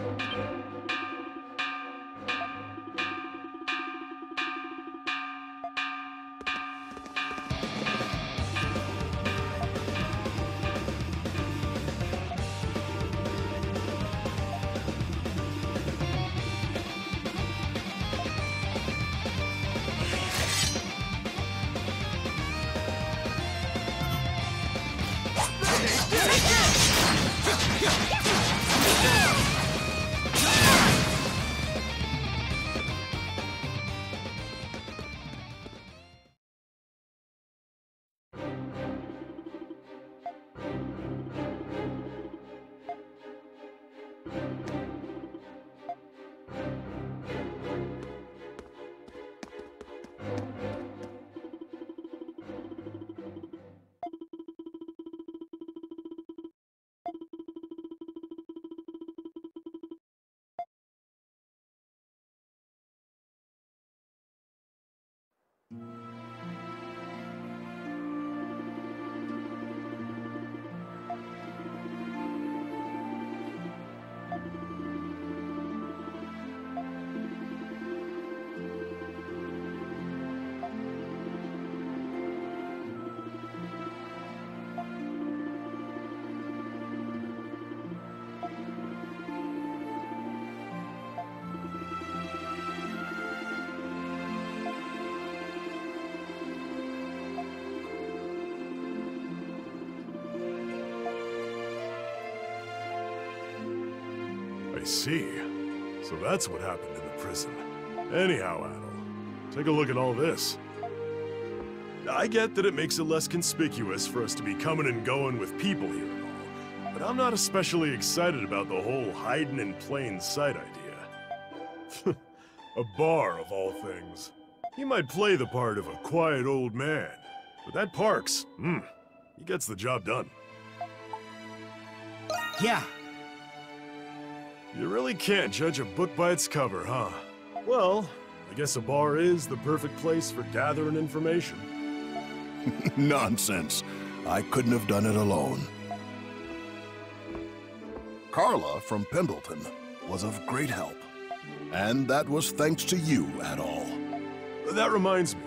Glow. I see. So that's what happened in the prison. Anyhow, Adol, take a look at all this. I get that it makes it less conspicuous for us to be coming and going with people here and all, but I'm not especially excited about the whole hiding in plain sight idea. a bar, of all things. He might play the part of a quiet old man, but that Parks, hmm, he gets the job done. Yeah, You really can't judge a book by its cover, huh? Well, I guess a bar is the perfect place for gathering information. Nonsense. I couldn't have done it alone. Carla from Pendleton was of great help. And that was thanks to you at all. That reminds me,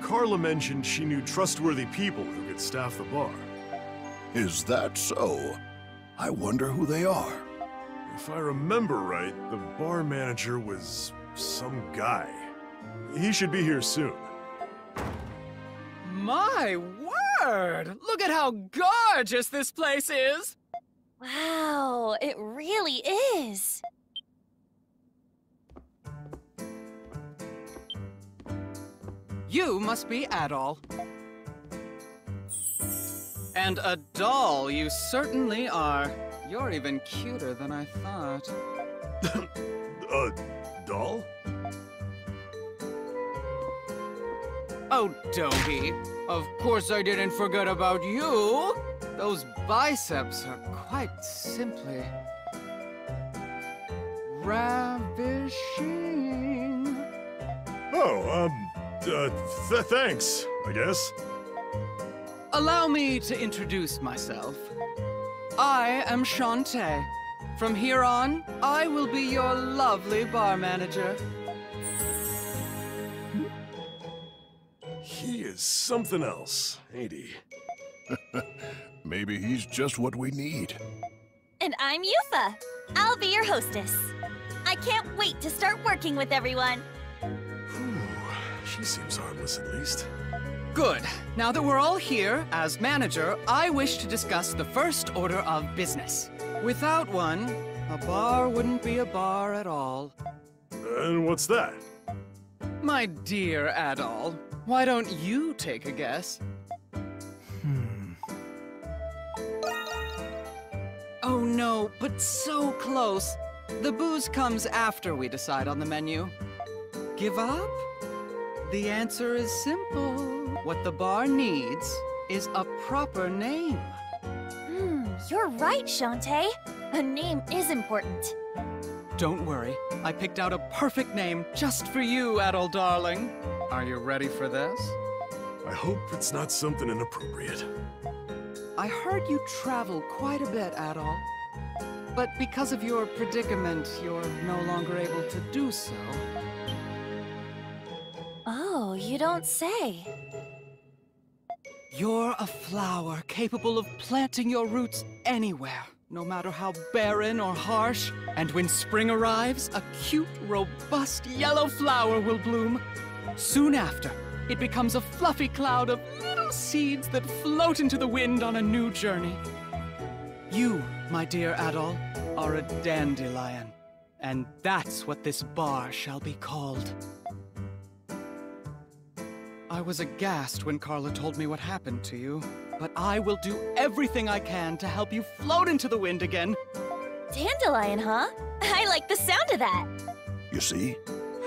Carla mentioned she knew trustworthy people who could staff the bar. Is that so? I wonder who they are. If I remember right, the bar manager was some guy. He should be here soon. My word! Look at how gorgeous this place is! Wow, it really is. You must be Adol. And a doll you certainly are. You're even cuter than I thought. uh, doll? Oh, Dogi. Of course I didn't forget about you. Those biceps are quite simply... ravishing. Oh, um, uh, th thanks, I guess. Allow me to introduce myself. I am Shantae. From here on, I will be your lovely bar manager. He is something else, ain't he? Maybe he's just what we need. And I'm Yufa. I'll be your hostess. I can't wait to start working with everyone. Whew, she seems harmless at least. Good. Now that we're all here, as manager, I wish to discuss the first order of business. Without one, a bar wouldn't be a bar at all. And what's that? My dear Adol, why don't you take a guess? Hmm. Oh no, but so close. The booze comes after we decide on the menu. Give up? The answer is simple. What the bar needs is a proper name. Hmm, you're right, Shantae. A name is important. Don't worry, I picked out a perfect name just for you, Adol darling. Are you ready for this? I hope it's not something inappropriate. I heard you travel quite a bit, Adol. But because of your predicament, you're no longer able to do so. You don't say. You're a flower capable of planting your roots anywhere, no matter how barren or harsh. And when spring arrives, a cute, robust yellow flower will bloom. Soon after, it becomes a fluffy cloud of little seeds that float into the wind on a new journey. You, my dear Adol, are a dandelion. And that's what this bar shall be called. I was aghast when Carla told me what happened to you, but I will do everything I can to help you float into the wind again. Dandelion, huh? I like the sound of that. You see,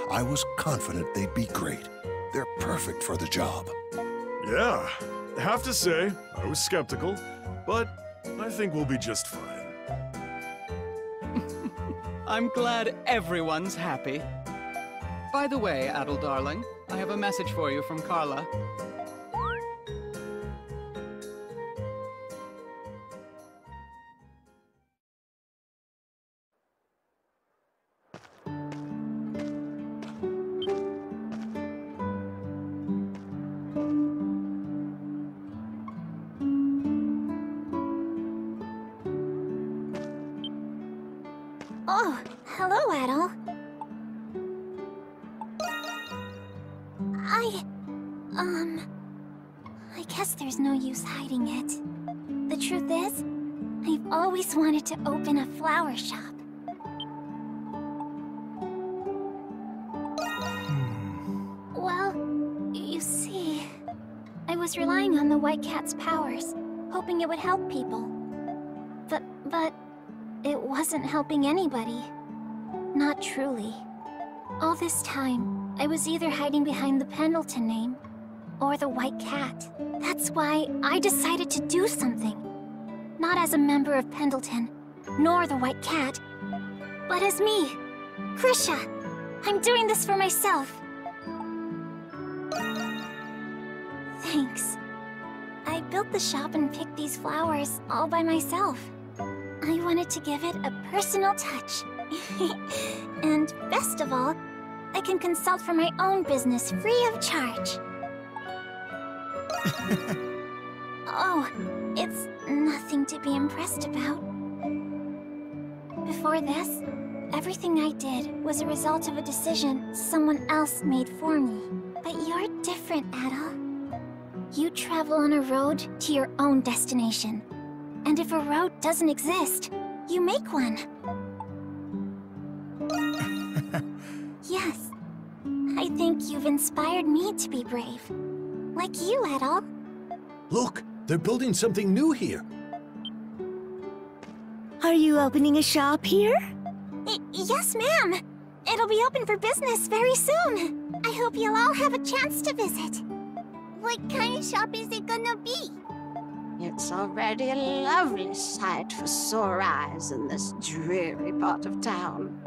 I was confident they'd be great. They're perfect for the job. Yeah, have to say, I was skeptical, but I think we'll be just fine. I'm glad everyone's happy. By the way, Adol darling, I have a message for you from Carla. Wanted to open a flower shop. Well, you see... I was relying on the White Cat's powers, hoping it would help people. But, but... It wasn't helping anybody. Not truly. All this time, I was either hiding behind the Pendleton name or the White Cat. That's why I decided to do something. Not as a member of Pendleton, nor the White Cat, but as me, Krisha. I'm doing this for myself. Thanks. I built the shop and picked these flowers all by myself. I wanted to give it a personal touch. and best of all, I can consult for my own business free of charge. oh, it's nothing to be impressed about. Before this, everything I did was a result of a decision someone else made for me. But you're different, Adol. You travel on a road to your own destination. And if a road doesn't exist, you make one. yes. I think you've inspired me to be brave. Like you, Adol. Look, they're building something new here. Are you opening a shop here? Y yes, ma'am. It'll be open for business very soon. I hope you'll all have a chance to visit. What kind of shop is it gonna be? It's already a lovely sight for sore eyes in this dreary part of town.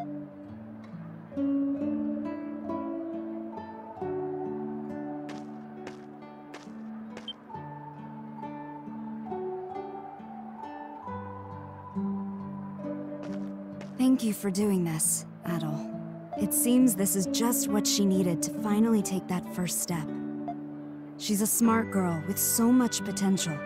Thank you for doing this, Adol. It seems this is just what she needed to finally take that first step. She's a smart girl with so much potential,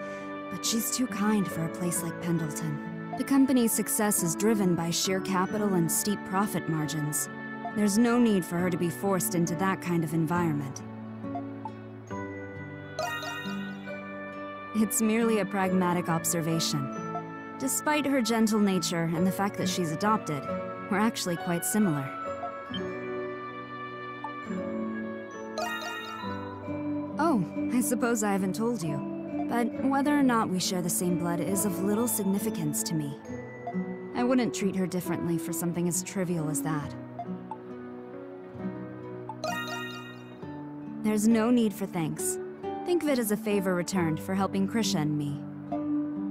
but she's too kind for a place like Pendleton. The company's success is driven by sheer capital and steep profit margins. There's no need for her to be forced into that kind of environment. It's merely a pragmatic observation. Despite her gentle nature and the fact that she's adopted, we're actually quite similar. Oh, I suppose I haven't told you. But whether or not we share the same blood is of little significance to me. I wouldn't treat her differently for something as trivial as that. There's no need for thanks. Think of it as a favor returned for helping Krisha and me.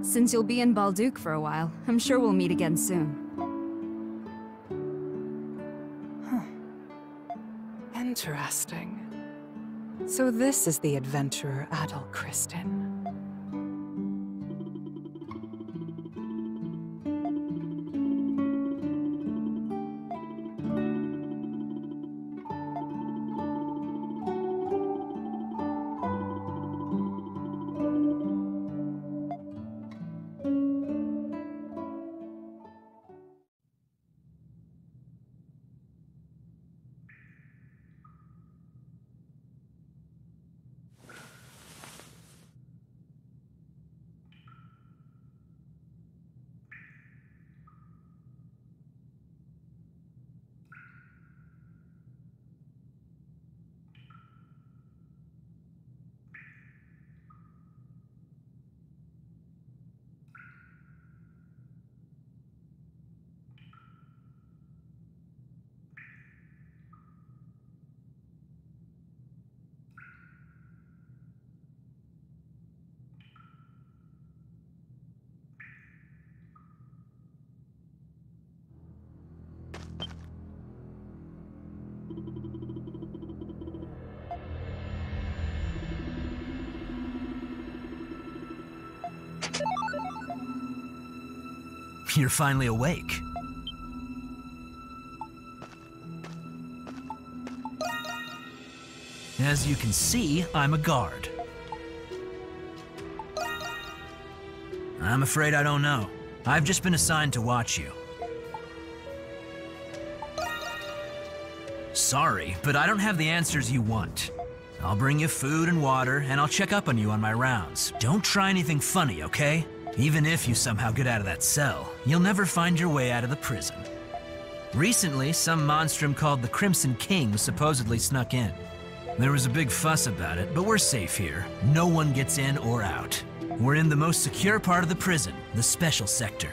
Since you'll be in Balduq for a while, I'm sure we'll meet again soon. Huh. Interesting. So this is the adventurer Adol Christin. You're finally awake. As you can see, I'm a guard. I'm afraid I don't know. I've just been assigned to watch you. Sorry, but I don't have the answers you want. I'll bring you food and water, and I'll check up on you on my rounds. Don't try anything funny, okay? Even if you somehow get out of that cell, you'll never find your way out of the prison. Recently, some monstrum called the Crimson King supposedly snuck in. There was a big fuss about it, but we're safe here. No one gets in or out. We're in the most secure part of the prison, the special sector.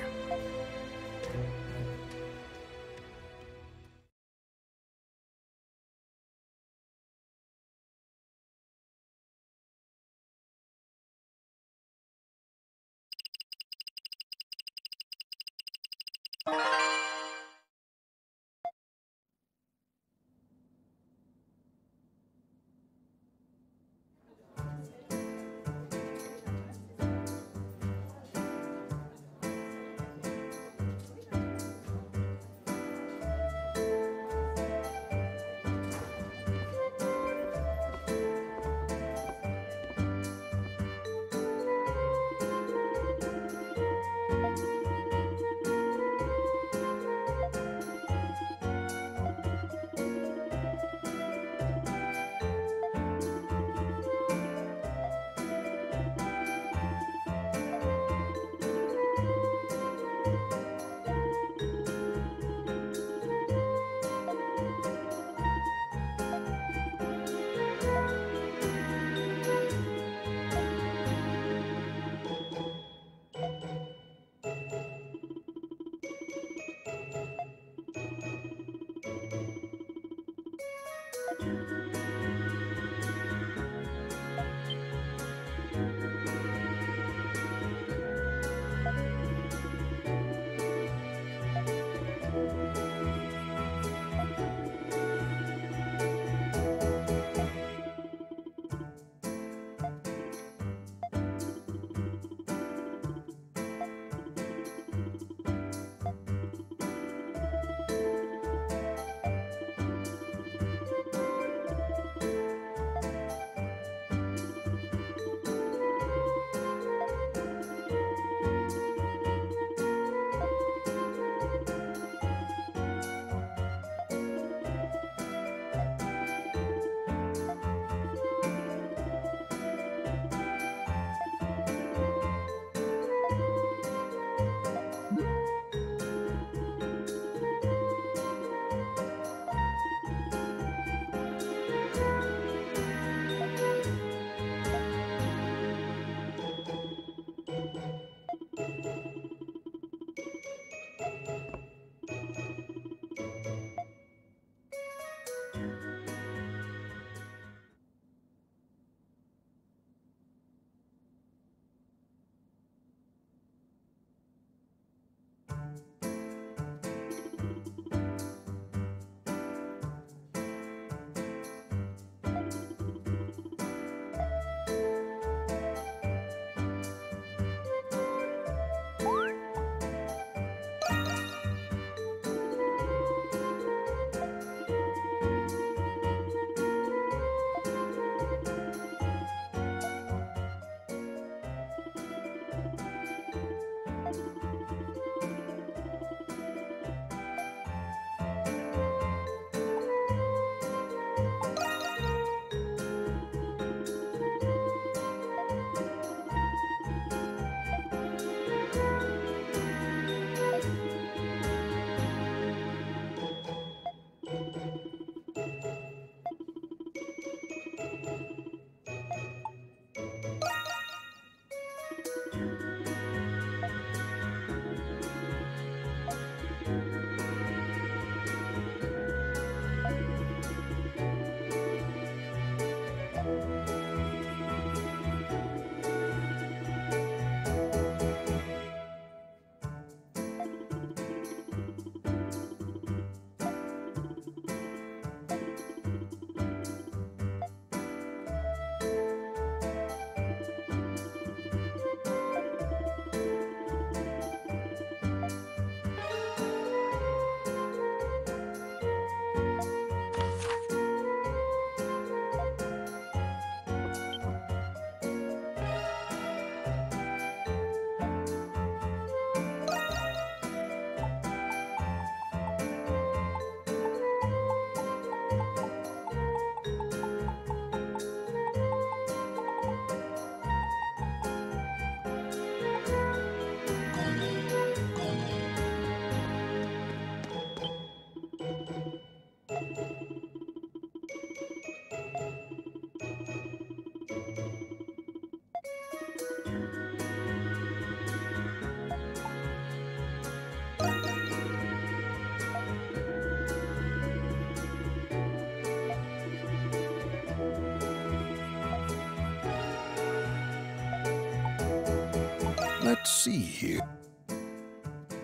Let's see here.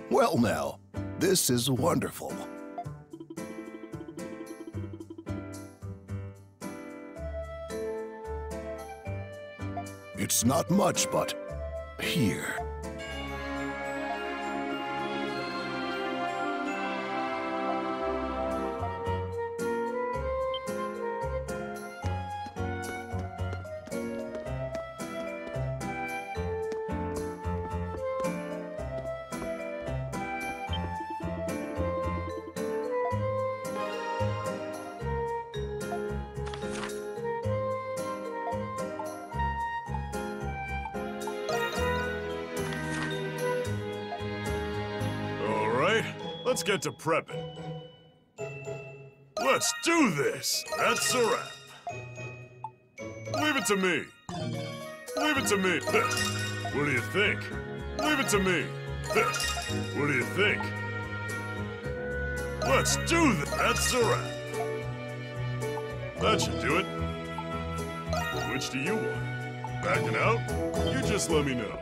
Well, now, this is wonderful. It's not much, but here. Let's get to prepping. Let's do this. That's a wrap. Leave it to me. Leave it to me. what do you think? Leave it to me. what do you think? Let's do this. That's a wrap. That should do it. Which do you want? Backing out? You just let me know.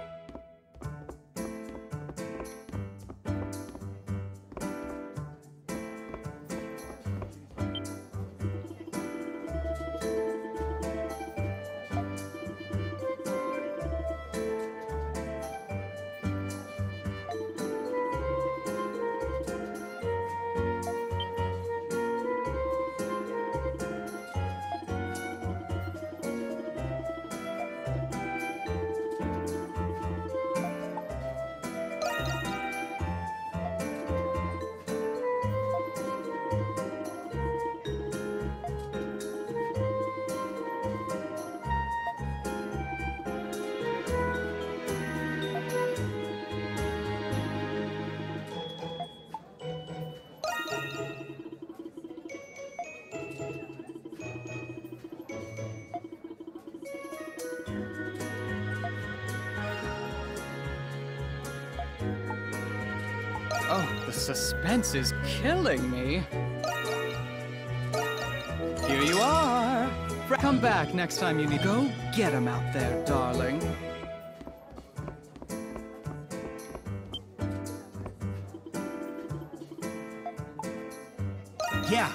Suspense is killing me. Here you are. Come back next time you need. Go get him out there, darling. Yeah.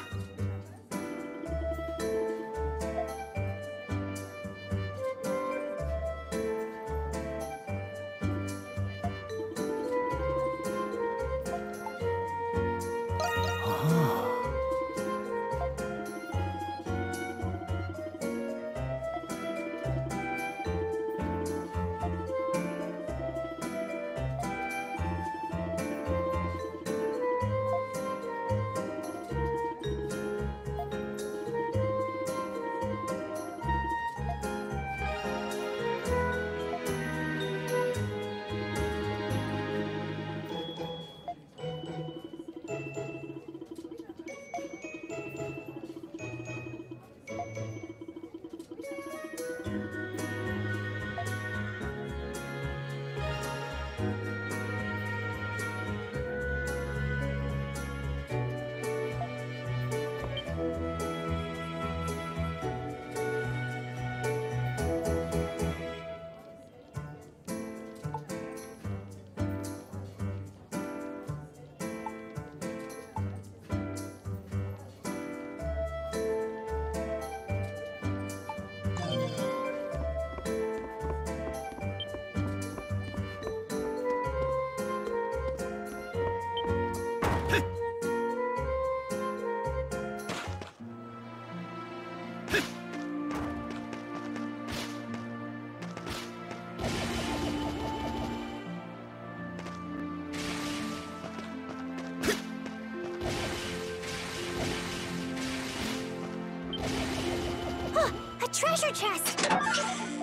Treasure chest!